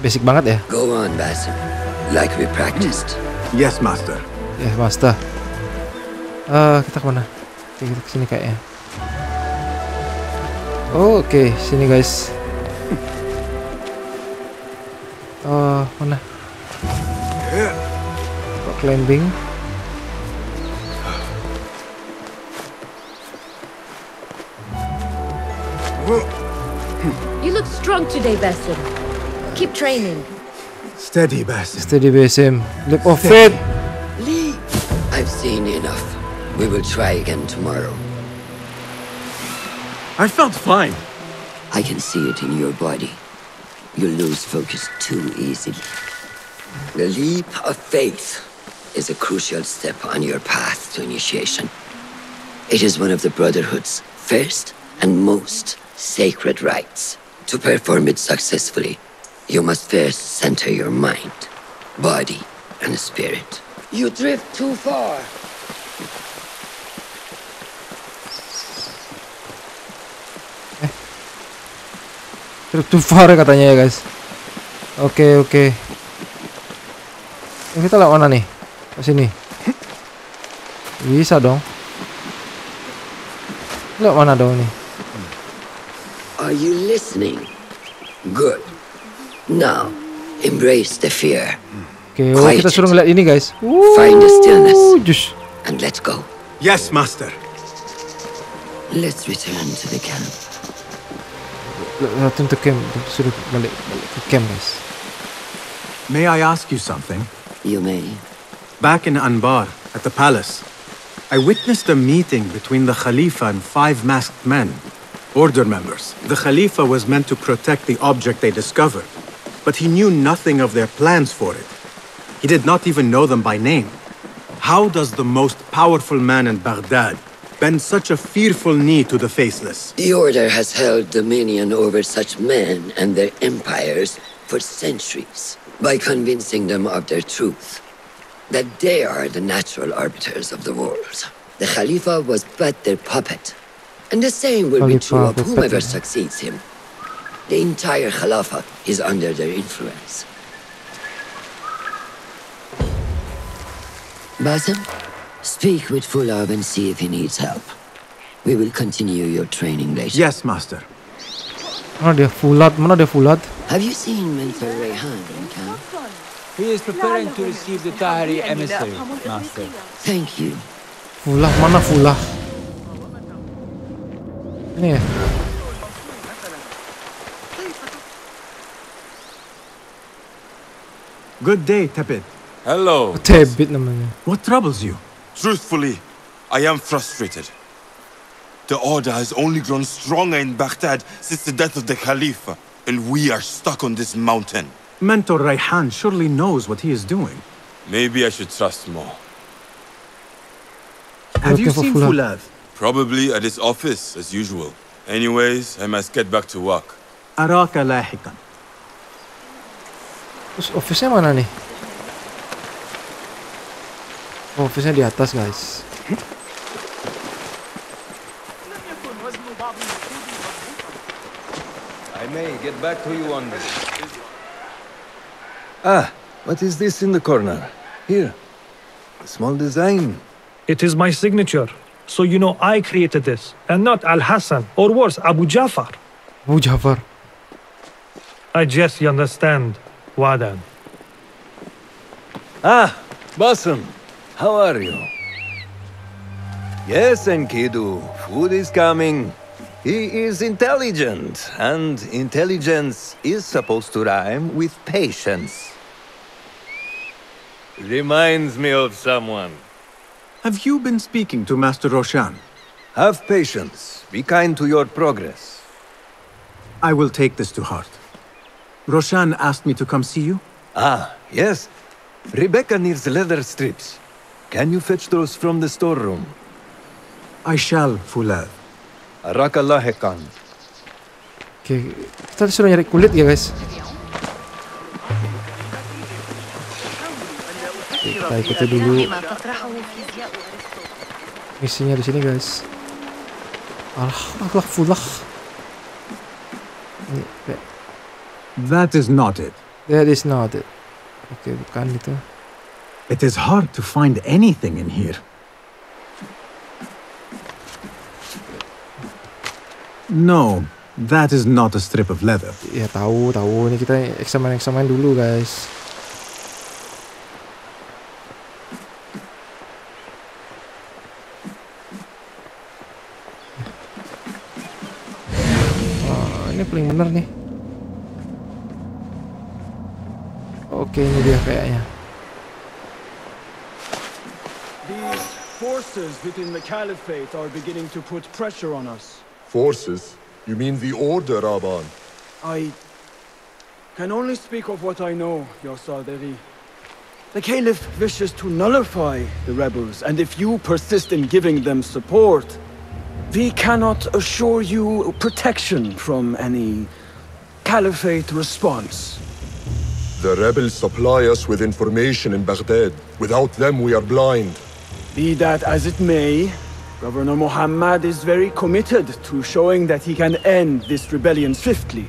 Basic banget ya. Go on, Basim. Like we practiced. Yes, Master. Ya, Master. Eh, kita ke mana? Oke, kita ke sini kayaknya. Oh, Oke, sini guys. Oh, mana? Kok climbing? You look strong today, Basim. Keep training. Steady, Basim. Steady BSM. Leap of faith. We will try again tomorrow. I felt fine. I can see it in your body. You lose focus too easily. The leap of faith is a crucial step on your path to initiation. It is one of the Brotherhood's first and most sacred rites. To perform it successfully, you must first center your mind, body, and spirit. You drift too far. Trip too far katanya ya guys. Oke oke. Ini kita lewat mana nih? Ke sini. Bisa dong. Lewat mana dong nih? Are you listening? Good. Now, embrace the fear. Oke, oh, kita suruh ngeliat ini guys. Find the stillness. Jus. And let's go. Yes, Master. Let's return to the camp. Lihat untuk camp. Suruh balik balik ke camp guys. May I ask you something? You may. Back in Anbar, at the palace, I witnessed a meeting between the Khalifa and five masked men, order members. The Khalifa was meant to protect the object they discovered, but he knew nothing of their plans for it. He did not even know them by name. How does the most powerful man in Baghdad bend such a fearful knee to the faceless? The Order has held dominion over such men and their empires for centuries by convincing them of their truth, that they are the natural arbiters of the world. The Khalifa was but their puppet, and the same will be true of whomever puppet. succeeds him. The entire Khalifa is under their influence. Basim, Speak with Fulad and see if he needs help. We will continue your training later. Yes, master. Mana dia Fulad? Mana dia Fulad? Have you seen Mentor Rayhan in camp? He is preparing to receive the Tahirid emissary, master. Thank you. Fulah, mana Fulah? Ini ya? Eh? Good day, Tepid. Hello. Tepid namanya. What troubles you? Truthfully, I am frustrated. The Order has only grown stronger in Baghdad since the death of the Caliph, and we are stuck on this mountain. Mentor Rayhan surely knows what he is doing. Maybe I should trust more. Have you seen Fulad. Fulad? Probably at his office, as usual. Anyways, I must get back to work. Araka lahikan. Terus office-nya mana nih? Oh, office-nya di atas, guys. I may get back to you on this. Ah, what is this in the corner? Here. A small design. It is my signature. So you know I created this, and not Al Hassan, or worse, Abu Jafar. Abu Jafar. I guess you understand, Wadan. Ah, Basim. How are you? Yes, Enkidu. Food is coming. He is intelligent, and intelligence is supposed to rhyme with patience. Reminds me of someone. Have you been speaking to Master Roshan? Have patience. Be kind to your progress. I will take this to heart. Roshan asked me to come see you. Ah, yes. Rebecca needs leather strips. Can you fetch those from the storeroom? I shall, Fulad. Arakalahekan. Oke, kita disuruh nyari kulit ya, guys. Oke, kita ikuti dulu misinya di sini, guys. Allah, Allah, fulah. Ini, That is not it. That is not it. Oke, bukan itu. It is hard to find anything in here. No, that is not a strip of leather. Ya tahu, tahu. Ini kita examine dulu, guys. Oh, ini paling benar nih. Oke, ini dia kayaknya. Forces within the Caliphate are beginning to put pressure on us. Forces? You mean the Order, Aban? I can only speak of what I know, Your. The Caliph wishes to nullify the rebels, and if you persist in giving them support, we cannot assure you protection from any Caliphate response. The rebels supply us with information in Baghdad. Without them, we are blind. Be that as it may, Governor Muhammad is very committed to showing that he can end this rebellion swiftly.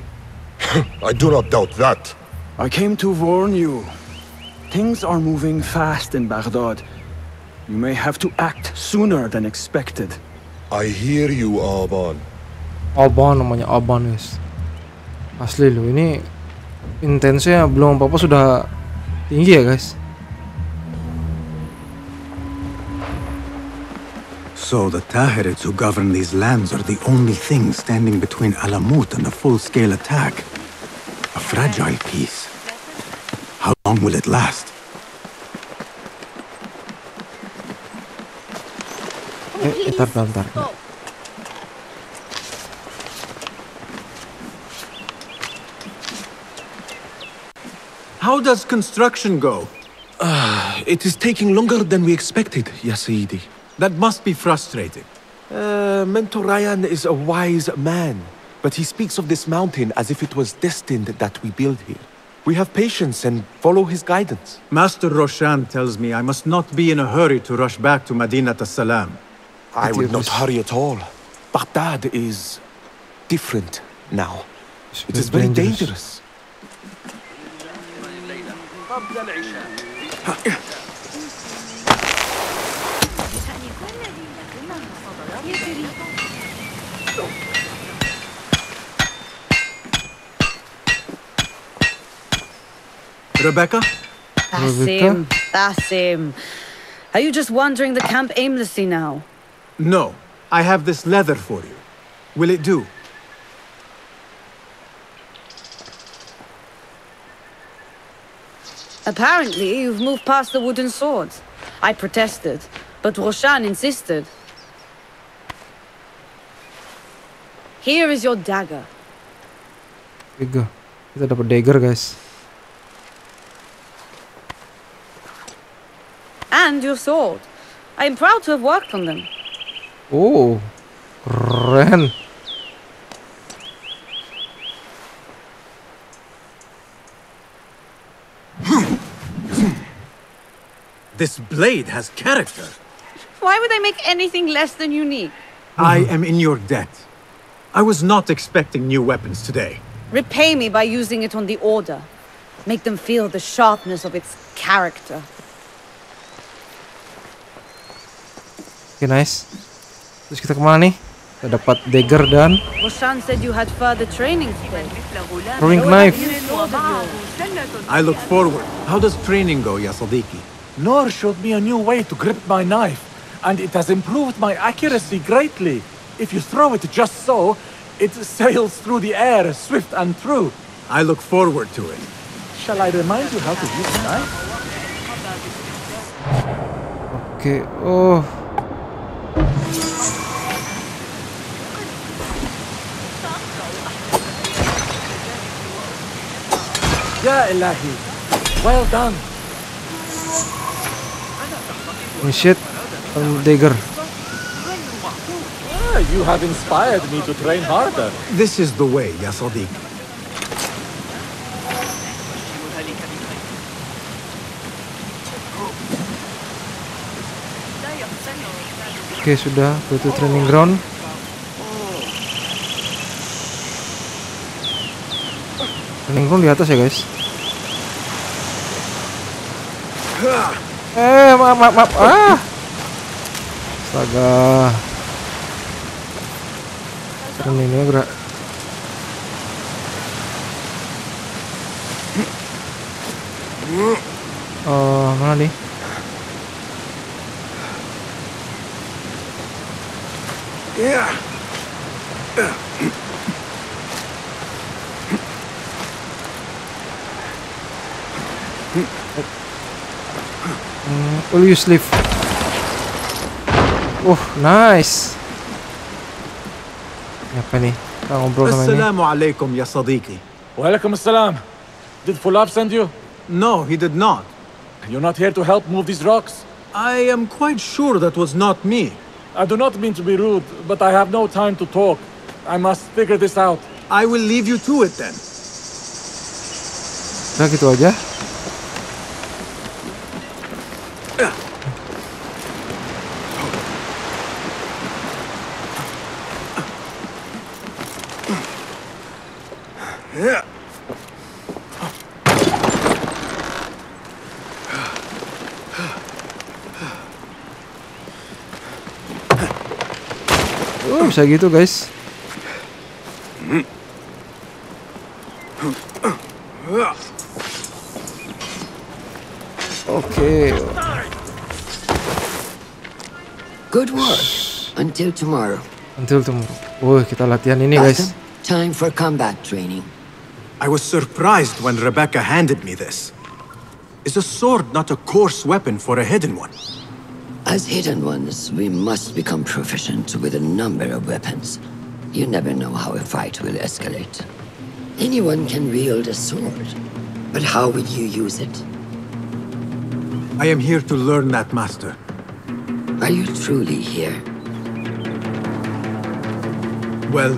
<laughs> I do not doubt that. I came to warn you. Things are moving fast in Baghdad. You may have to act sooner than expected. I hear you, Aban. Alban namanya Alban guys. Asli loh ini intensnya belum apa-apa sudah tinggi ya guys. So the Tahirids who govern these lands are the only thing standing between Alamut and a full-scale attack. A fragile peace. How long will it last? Eh, bentar, bentar, bentar. How does construction go? Ah, it is taking longer than we expected, Yasidi. That must be frustrating. Uh, Mentor Rayhan is a wise man, but he speaks of this mountain as if it was destined that we build here. We have patience and follow his guidance. Master Roshan tells me I must not be in a hurry to rush back to Madinat as-Salam. I would not hurry at all. Baghdad is different now. It is very dangerous. Rebecca? Basim, Basim. Are you just wandering the camp aimlessly now? No. I have this leather for you. Will it do? Apparently, you've moved past the wooden swords. I protested, but Roshan insisted. Here is your dagger. Tiga. Kita dapat dagger guys. And your sword. I am proud to have worked on them. Oh, keren. This blade has character. Why would I make anything less than unique? I am in your debt. I was not expecting new weapons today. Repay me by using it on the Order. Make them feel the sharpness of its character. Oke nice. Terus kita kemana nih? Kita dapat dagger dan Roshan said you had further training today. throwing knife. I look forward. How does training go, ya Sadiki? Nor showed me a new way to grip my knife, and it has improved my accuracy greatly. If you throw it just so, it sails through the air, swift and true. I look forward to it. Shall I remind you how to use the knife? Oke. Oh. Ya Ilahi. Well done. Oh shit. Um, dagger. Ah, you have inspired me to train harder. This is the way, ya Sadiki. Oke sudah. Go to training ground. Training ground di atas ya guys. Eh maaf maaf maaf. Ah. Astaga. Trainingnya gerak. Oh mana nih? Yeah. Hmm, will you sleep? Oh, nice. Ini Apa nih? Kita ngobrol sama ini. Assalamu alaikum, ya Sadiki. Welcome assalam. Did Fulad send you? No, he did not. You're not here to help move these rocks? I am quite sure that was not me. I do not mean to be rude, but I have no time to talk. I must figure this out. I will leave you to it then. Udah gitu aja. Yeah. Oh, bisa gitu guys. Oke. Good work. Until tomorrow. Until tomorrow. Wah, kita latihan ini guys. Time for combat training. I was surprised when Rebecca handed me this. Is a sword not a coarse weapon for a hidden one? As hidden ones, we must become proficient with a number of weapons. You never know how a fight will escalate. Anyone can wield a sword, but how will you use it? I am here to learn that, Master. Are you truly here? Well,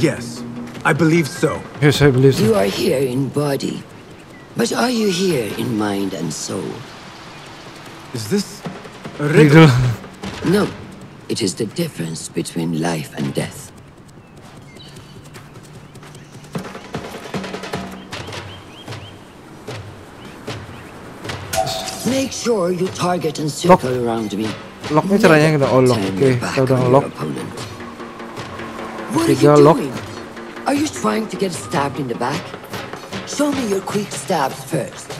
yes. I believe so. Yes, I believe so. You are here in body, but are you here in mind and soul? Is this a riddle? No. It is the difference between life and death. Make sure you target and circle around me. Locknya caranya kita oh lock. Turn Oke, your back kita udah on nge-lock. What are Tiga you lock. doing? Are you trying to get stabbed in the back? Show me your quick stabs first.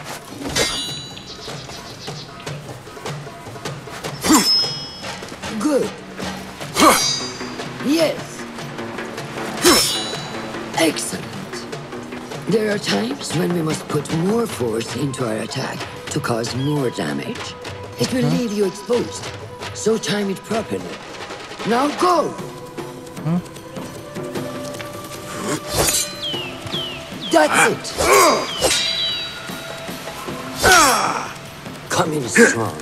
Are times when we must put more force into our attack to cause more damage. It will leave you exposed, so time it properly. Now go! That's it! Come in strong.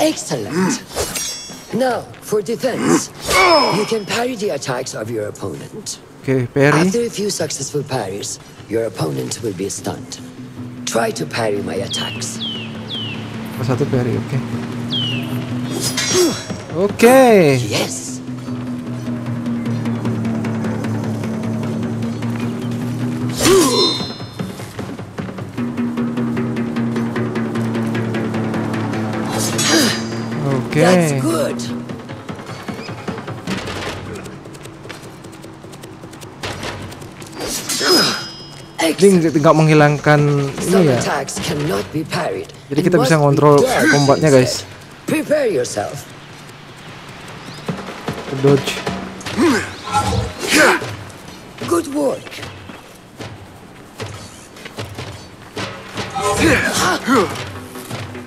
Excellent. Now, for defense, you can parry the attacks of your opponent. Oke, parry. After a few successful parries, your opponent will be stunned. Try to parry my attacks. Satu parry, oke. Oke. Yes. Oke. That's Ini nggak menghilangkan ini ya. Jadi kita bisa ngontrol dodged combatnya, guys. Prepare yourself. Dodge. Good work.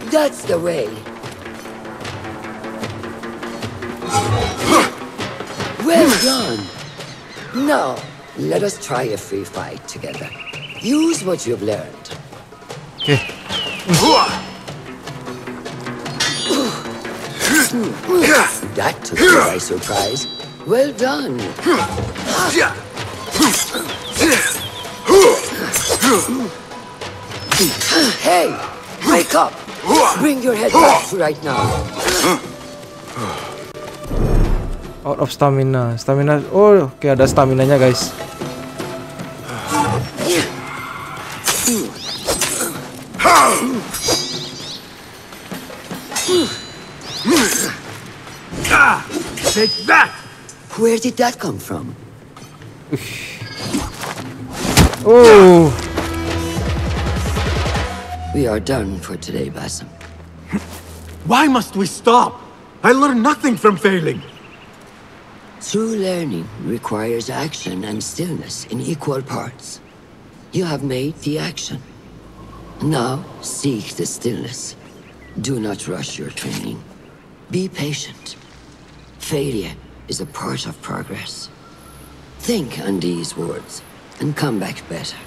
That's the way. Well done. Now, let us try a free fight together. Use what you've learned. Oke. That took you by surprise. Well done. Hey, wake up. Bring your head back right now. Out of stamina. Stamina. Oh, oke ada stamina-nya, guys. Where did that come from? <laughs> Oh. We are done for today, Basim. <laughs> Why must we stop? I learned nothing from failing. True learning requires action and stillness in equal parts. You have made the action. Now seek the stillness. Do not rush your training. Be patient. Failure is a part of progress. Think on these words and come back better.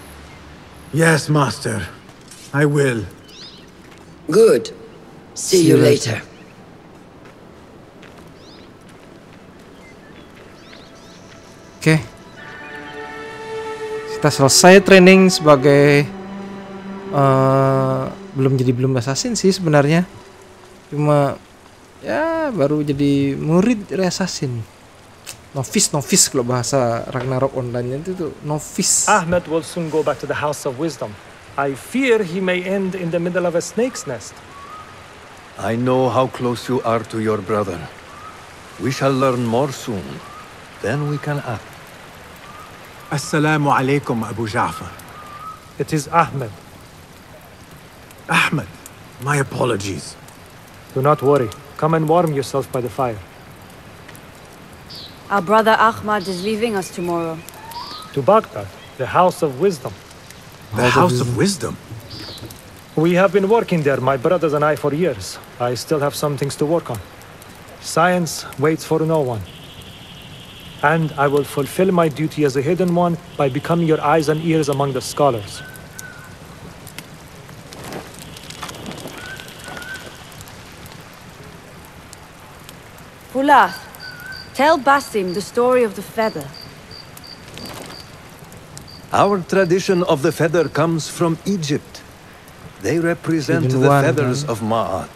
Yes, Master. I will. Good. See, you later. Oke. Kita selesai training sebagai eh belum jadi belum assassin sih sebenarnya. Cuma ya baru jadi murid assassin. Novice, novice kalau bahasa Ragnarok online itu tuh novice. Ahmed will soon go back to the House of Wisdom. I fear he may end in the middle of a snake's nest. I know how close you are to your brother. We shall learn more soon. Then we can act. Assalamu alaikum, Abu Ja'far. It is Ahmed. Ahmed, my apologies. Do not worry. Come and warm yourself by the fire. Our brother Ahmad is leaving us tomorrow. To Baghdad, the House of Wisdom. The House of Wisdom? We have been working there, my brothers and I, for years. I still have some things to work on. Science waits for no one. And I will fulfill my duty as a hidden one by becoming your eyes and ears among the scholars. Fulad, tell Basim the story of the feather. Our tradition of the feather comes from Egypt. They represent the feathers of Ma'at.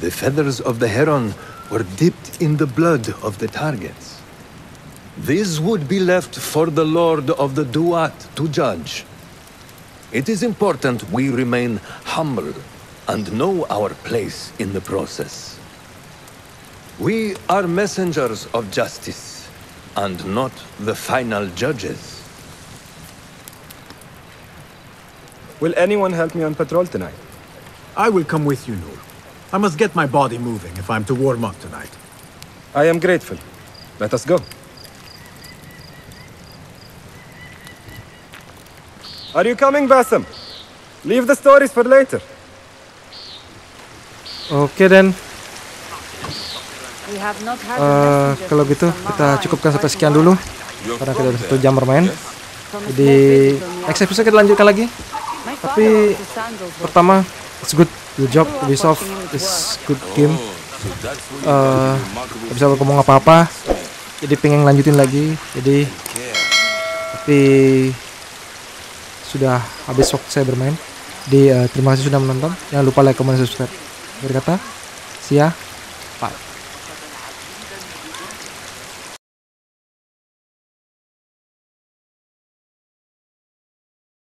The feathers of the heron were dipped in the blood of the targets. These would be left for the Lord of the Duat to judge. It is important we remain humble and know our place in the process. We are messengers of justice, and not the final judges. Will anyone help me on patrol tonight? I will come with you, Noor. I must get my body moving if I'm to warm up tonight. I am grateful. Let us go. Are you coming, Basim? Leave the stories for later. Okay then. Eh, messenger kalau gitu kita cukupkan sampai 41 sekian dulu karena kita udah satu jam bermain. Jadi next episode kita lanjutkan lagi. Tapi pertama it's good good job Ubisoft is good game. Eh nggak bisa ngomong apa-apa. Jadi pengen lanjutin lagi. Jadi tapi sudah habis waktu saya bermain. Jadi eh, terima kasih sudah menonton. Jangan lupa like, comment, subscribe. Berkata, see ya. Bye.